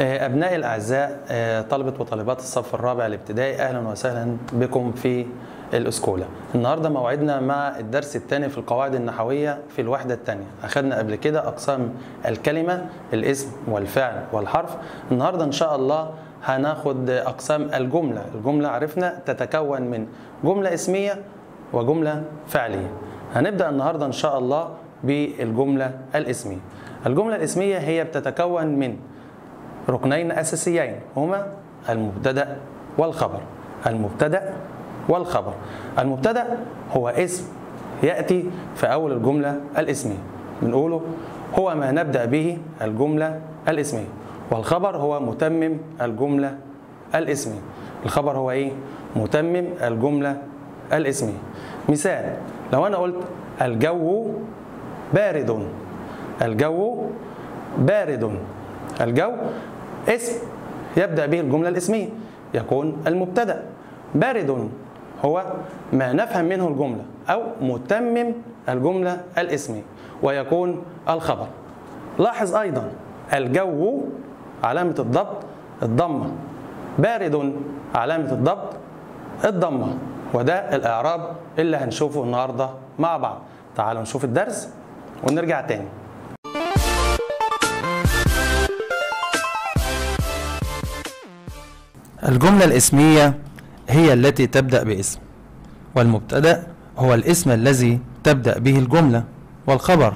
آه، أبنائي الأعزاء آه، طلبة وطالبات الصف الرابع الابتدائي أهلا وسهلا بكم في الأسكولة. النهاردة موعدنا مع الدرس الثاني في القواعد النحوية في الوحدة الثانية. أخذنا قبل كده أقسام الكلمة الاسم والفعل والحرف. النهاردة إن شاء الله هناخد أقسام الجملة. الجملة عرفنا تتكون من جملة اسمية وجملة فعلية. هنبدأ النهاردة إن شاء الله بالجملة الاسمية. الجملة الاسمية هي بتتكون من ركنين أساسيين هما المبتدأ والخبر. المبتدأ والخبر. المبتدأ هو اسم يأتي في أول الجملة الاسمية بنقوله هو ما نبدأ به الجملة الاسمية والخبر هو متمم الجملة الاسمية الخبر هو إيه؟ متمم الجملة الاسمية مثال لو أنا قلت الجو بارد. الجو بارد. الجو اسم يبدأ به الجملة الاسمية يكون المبتدأ. بارد هو ما نفهم منه الجملة أو متمم الجملة الاسمية ويكون الخبر. لاحظ أيضا الجو علامة الضبط الضمة. بارد علامة الضبط الضمة. وده الإعراب اللي هنشوفه النهاردة مع بعض. تعالوا نشوف الدرس ونرجع تاني. الجملة الاسمية هي التي تبدأ باسم والمبتدأ هو الاسم الذي تبدأ به الجملة والخبر.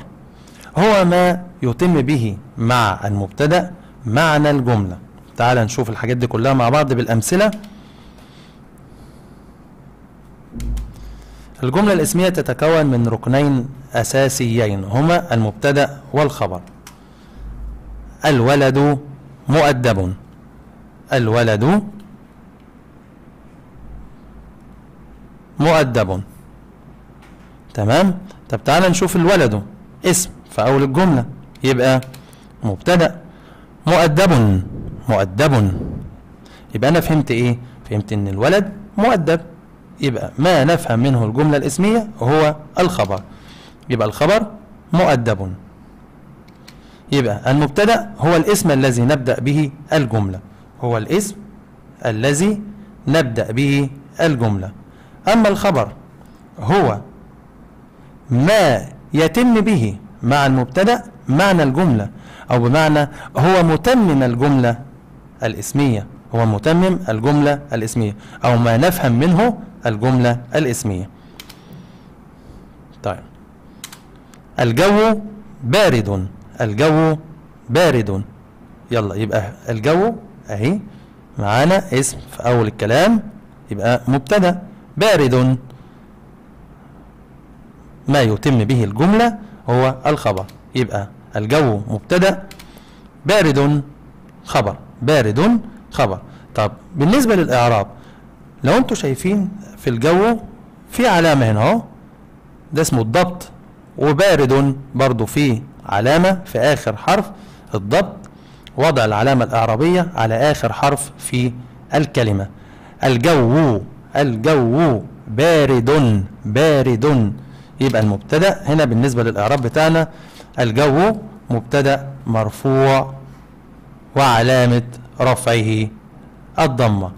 هو ما يتم به مع المبتدأ معنى الجملة. تعال نشوف الحاجات دي كلها مع بعض بالأمثلة. الجملة الاسمية تتكون من ركنين أساسيين هما المبتدأ والخبر. الولد مؤدب. الولد مؤدب. تمام؟ طب تعالى نشوف الولد. اسم في أول الجملة. يبقى مبتدأ. مؤدب. مؤدب. يبقى أنا فهمت إيه؟ فهمت إن الولد مؤدب. يبقى ما نفهم منه الجملة الإسمية هو الخبر. يبقى الخبر مؤدب. يبقى المبتدأ هو الاسم الذي نبدأ به الجملة. هو الاسم الذي نبدأ به الجملة. أما الخبر هو ما يتم به مع المبتدأ معنى الجملة أو بمعنى هو متمم الجملة الإسمية هو متمم الجملة الإسمية أو ما نفهم منه الجملة الإسمية. طيب. الجو بارد الجو بارد. يلا يبقى الجو أهي معانا اسم في أول الكلام يبقى مبتدأ. بارد ما يتم به الجملة هو الخبر. يبقى الجو مبتدأ. بارد خبر. بارد خبر. طب بالنسبة للإعراب لو أنتوا شايفين في الجو في علامة هنا اهو ده اسمه الضبط. وبارد برضو في علامة في آخر حرف الضبط. وضع العلامة الإعرابية على آخر حرف في الكلمة. الجو الجو بارد بارد. يبقى المبتدأ هنا بالنسبة للإعراب بتاعنا الجو مبتدأ مرفوع وعلامة رفعه الضمة.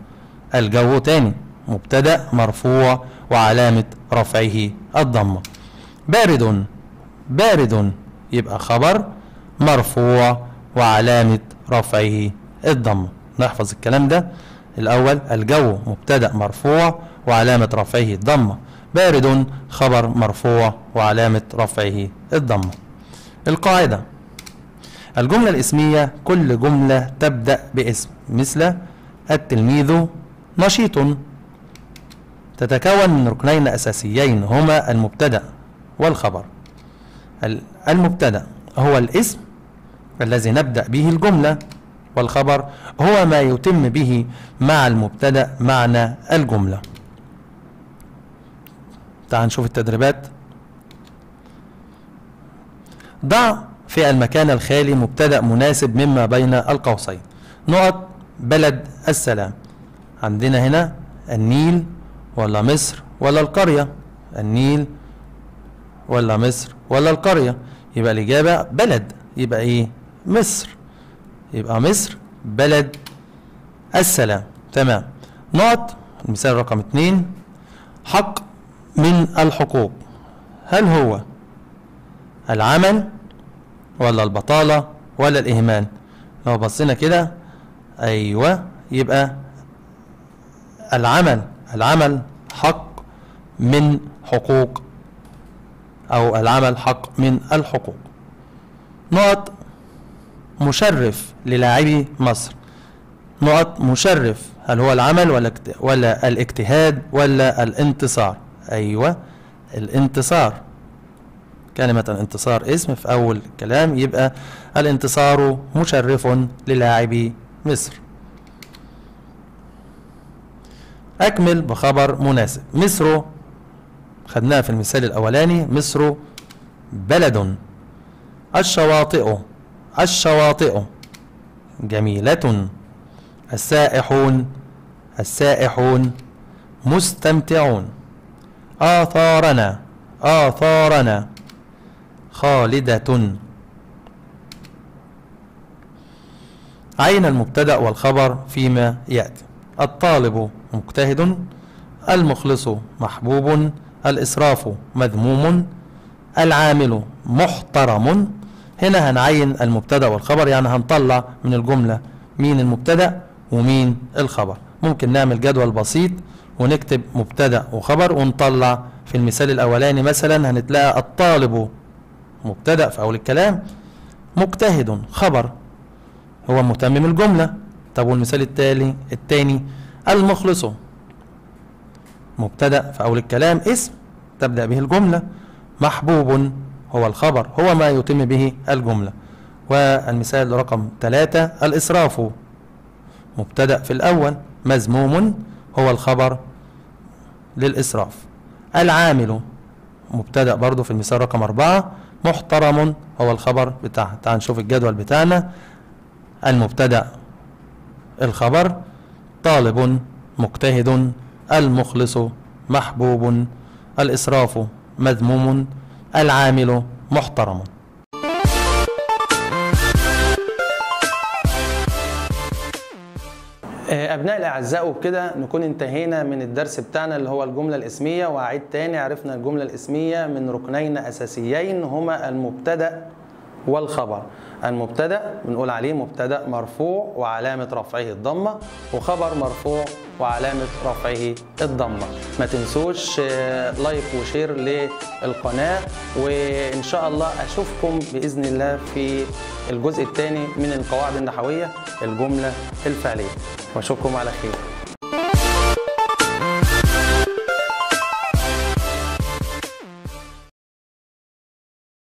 الجو تاني مبتدأ مرفوع وعلامة رفعه الضمة. بارد بارد. يبقى خبر مرفوع وعلامة رفعه الضمة. نحفظ الكلام ده. الأول الجو مبتدأ مرفوع وعلامة رفعه الضمة بارد خبر مرفوع وعلامة رفعه الضمة القاعدة. الجملة الإسمية كل جملة تبدأ باسم. مثل التلميذ نشيط. تتكون من ركنين أساسيين هما المبتدأ والخبر. المبتدأ هو الاسم الذي نبدأ به الجملة. والخبر هو ما يتم به مع المبتدأ معنى الجملة. تعال نشوف التدريبات. ضع في المكان الخالي مبتدأ مناسب مما بين القوسين. نقط بلد السلام. عندنا هنا النيل ولا مصر ولا القرية. النيل ولا مصر ولا القرية. يبقى الإجابة بلد. يبقى إيه؟ مصر. يبقى مصر بلد السلام. تمام. نقط. المثال رقم اتنين. حق من الحقوق. هل هو العمل ولا البطالة ولا الإهمال؟ لو بصينا كده أيوة. يبقى العمل العمل حق من حقوق أو العمل حق من الحقوق. نقط. مشرف للاعبي مصر. نقط مشرف هل هو العمل ولا ولا الاجتهاد ولا الانتصار؟ أيوه الانتصار. كلمة الانتصار اسم في أول الكلام يبقى الانتصار مشرف للاعبي مصر. أكمل بخبر مناسب. مصر خدناها في المثال الأولاني مصر بلد. الشواطئ الشواطئ. جميلة. السائحون. السائحون. مستمتعون. آثارنا. آثارنا. خالدة. عين المبتدأ والخبر فيما يأتي؟ الطالب مجتهد. المخلص محبوب. الإسراف مذموم. العامل محترم. هنا هنعين المبتدأ والخبر يعني هنطلع من الجملة مين المبتدأ ومين الخبر. ممكن نعمل جدول بسيط ونكتب مبتدأ وخبر ونطلع في المثال الأولاني مثلا هنتلاقى الطالب مبتدأ في أول الكلام مجتهد خبر. هو متمم الجملة طب والمثال التالي التاني المخلص مبتدأ في أول الكلام اسم تبدأ به الجملة محبوب هو الخبر هو ما يتم به الجملة. والمثال رقم ثلاثة الإسراف مبتدأ في الأول مذموم هو الخبر للإسراف. العامل مبتدأ برضو في المثال رقم أربعة محترم هو الخبر بتاعها تعال نشوف الجدول بتاعنا. المبتدأ الخبر طالب مجتهد المخلص محبوب الإسراف مذموم. العامل محترم. آه، أبناء الأعزاء وبكده نكون انتهينا من الدرس بتاعنا اللي هو الجملة الإسمية وأعيد تاني عرفنا الجملة الإسمية من ركنين أساسيين هما المبتدأ والخبر. المبتدأ بنقول عليه مبتدأ مرفوع وعلامة رفعه الضمة وخبر مرفوع وعلامة رفعه الضمة ما تنسوش آه، like و share للقناة وإن شاء الله أشوفكم بإذن الله في الجزء الثاني من القواعد النحوية الجملة الفعلية. وأشوفكم على خير.